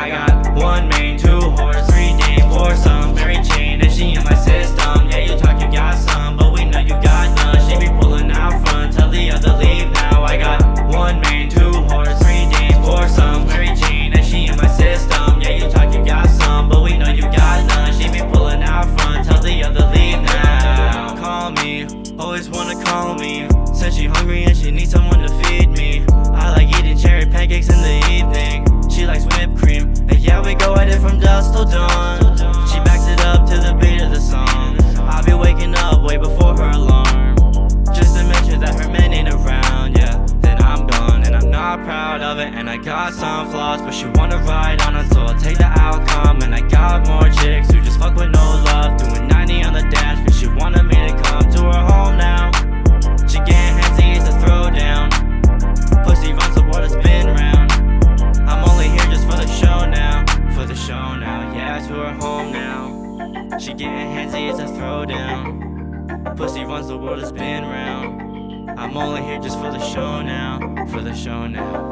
I got one main, two horse, three dame, four some, very chain, and she in my system. Yeah, you talk, you got some, but we know you got none. She be pulling out front, tell the other leave now. I got one main, two horse, three dame, four some, very chain, and she in my system. Yeah, you talk, you got some, but we know you got none. She be pulling out front, tell the other leave now. Call me, always wanna call me. Said she hungry and she needs someone to feed me. I like eating cherry pancakes in the evening. Not proud of it. And I got some flaws, but she wanna ride on it, so I'll take the outcome. And I got more chicks who just fuck with no love, doing 90 on the dash, but she wanted me to come to her home now. She getting handsy, it's a throwdown. Pussy runs the world, it's been round. I'm only here just for the show now, for the show now. Yeah, to her home now. She getting handsy, it's a throwdown. Pussy runs the world, it's been round. I'm only here just for the show now, for the show now.